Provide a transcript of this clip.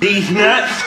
These nuts.